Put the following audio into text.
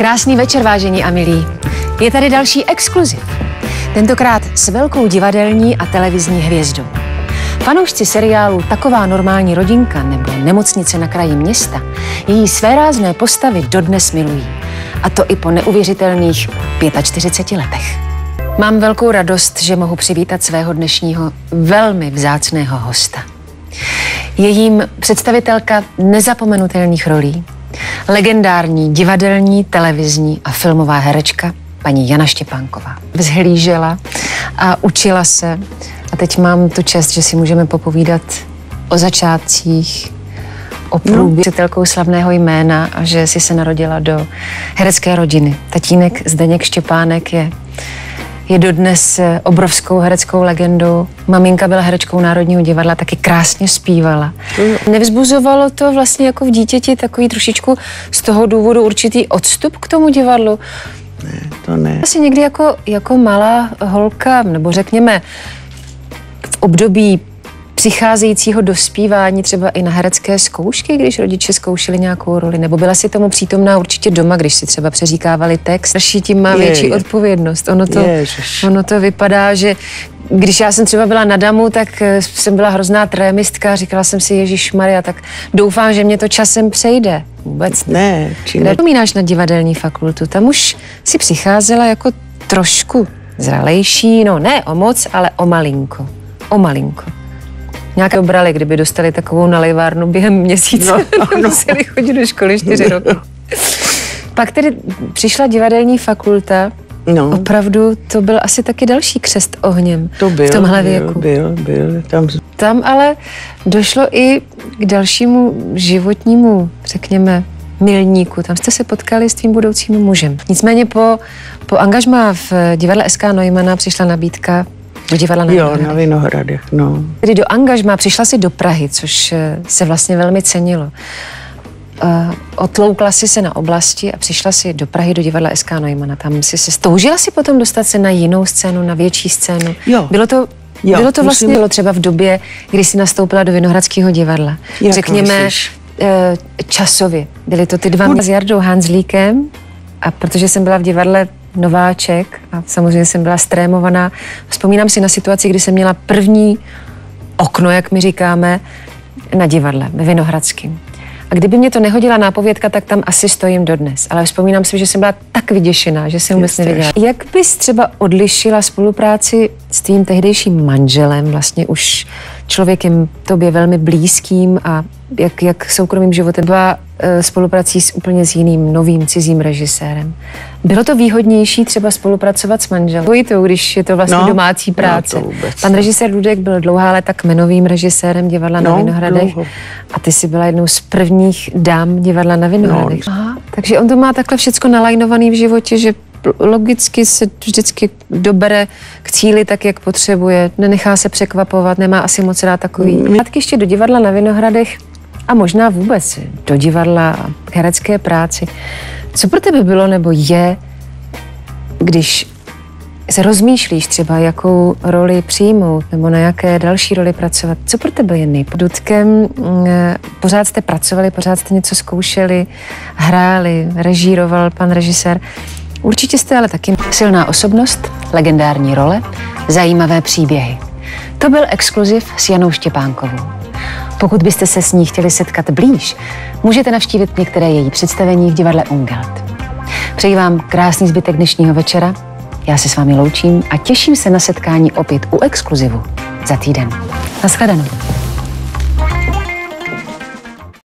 Krásný večer, vážení a milí. Je tady další exkluziv. Tentokrát s velkou divadelní a televizní hvězdou. Fanoušci seriálu Taková normální rodinka nebo Nemocnice na kraji města její svérázné postavy dodnes milují. A to i po neuvěřitelných 45 letech. Mám velkou radost, že mohu přivítat svého dnešního velmi vzácného hosta. Je jím představitelka nezapomenutelných rolí, legendární divadelní, televizní a filmová herečka paní Jana Štěpánková. Vzhlížela a učila se a teď mám tu čest, že si můžeme popovídat o začátcích, o průběžitelkou slavného jména a že si se narodila do herecké rodiny. Tatínek Zdeněk Štěpánek je je dodnes eh, obrovskou hereckou legendou. Maminka byla herečkou Národního divadla, taky krásně zpívala. Nevzbuzovalo to vlastně jako v dítěti takový trošičku z toho důvodu určitý odstup k tomu divadlu? Ne, to ne. Asi někdy jako, jako malá holka, nebo řekněme v období přicházejícího dospívání třeba i na herecké zkoušky, když rodiče zkoušeli nějakou roli? Nebo byla si tomu přítomná určitě doma, když si třeba přeříkávali text? Starší tím má větší je. odpovědnost. Ono to, ono to vypadá, že když já jsem třeba byla na Damu, tak eh, jsem byla hrozná trémistka, říkala jsem si, Ježíš Maria, tak doufám, že mě to časem přejde. Vůbec ne. Čím... Kde pomínáš na divadelní fakultu? Tam už si přicházela jako trošku zralejší, no ne o moc, ale o malinko. O malinko nějaké obrali, kdyby dostali takovou nalejvárnu během měsíce, no, no. museli chodit do školy čtyři no. roky. Pak tedy přišla divadelní fakulta, No. Opravdu to byl asi taky další křest ohněm to byl, v tomhle věku. Byl, byl, tam. tam ale došlo i k dalšímu životnímu, řekněme, milníku. Tam jste se potkali s tvým budoucím mužem. Nicméně po, po angažmá v divadle SK Neumana přišla nabídka do divadla na Jo, na Vinohradech, no. Tedy do angažma přišla si do Prahy, což eh, se vlastně velmi cenilo. Uh, otloukla si se na oblasti a přišla si do Prahy do divadla SK Neumana. Tam si se stoužila si potom dostat se na jinou scénu, na větší scénu. Jo. Bylo to Jo, bylo to vlastně musím... bylo třeba v době, kdy jsi nastoupila do Vinohradského divadla. Jak Řekněme uh, časově. Byly to ty dva s Jardou Hanzlíkem a protože jsem byla v divadle nováček a samozřejmě jsem byla strémovaná. Vzpomínám si na situaci, kdy jsem měla první okno, jak my říkáme, na divadle ve Vinohradském. A kdyby mě to nehodila nápovědka, tak tam asi stojím dodnes. Ale vzpomínám si, že jsem byla tak vyděšená, že jsem vůbec nevěděla. Jak bys třeba odlišila spolupráci s tvým tehdejším manželem, vlastně už člověkem tobě velmi blízkým a jak, jak soukromým životem byla spoluprací s úplně s jiným novým cizím režisérem. Bylo to výhodnější třeba spolupracovat s manželem? Dvojitou, když je to vlastně no, domácí práce. No, Pan režisér Dudek byl dlouhá léta kmenovým režisérem divadla no, na Vinohradech dlouho. a ty jsi byla jednou z prvních dám divadla na Vinohradech. No. Aha, takže on to má takhle všechno nalajnovaný v životě, že logicky se vždycky dobere k cíli tak, jak potřebuje, nenechá se překvapovat, nemá asi moc rád takový. Mm. ještě do divadla na Vinohradech a možná vůbec do divadla a herecké práci. Co pro tebe bylo nebo je, když se rozmýšlíš třeba, jakou roli přijmout nebo na jaké další roli pracovat. Co pro tebe je nejp? Dudkem mm, pořád jste pracovali, pořád jste něco zkoušeli, hráli, režíroval pan režisér. Určitě jste ale taky silná osobnost, legendární role, zajímavé příběhy. To byl exkluziv s Janou Štěpánkovou. Pokud byste se s ní chtěli setkat blíž, můžete navštívit některé její představení v divadle Ungelt. Přeji vám krásný zbytek dnešního večera. Já se s vámi loučím a těším se na setkání opět u exkluzivu za týden. Naschledanou.